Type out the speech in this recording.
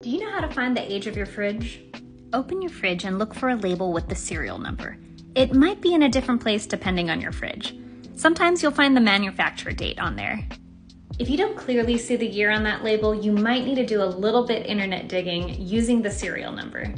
Do you know how to find the age of your fridge? Open your fridge and look for a label with the serial number. It might be in a different place depending on your fridge. Sometimes you'll find the manufacturer date on there. If you don't clearly see the year on that label, you might need to do a little bit internet digging using the serial number.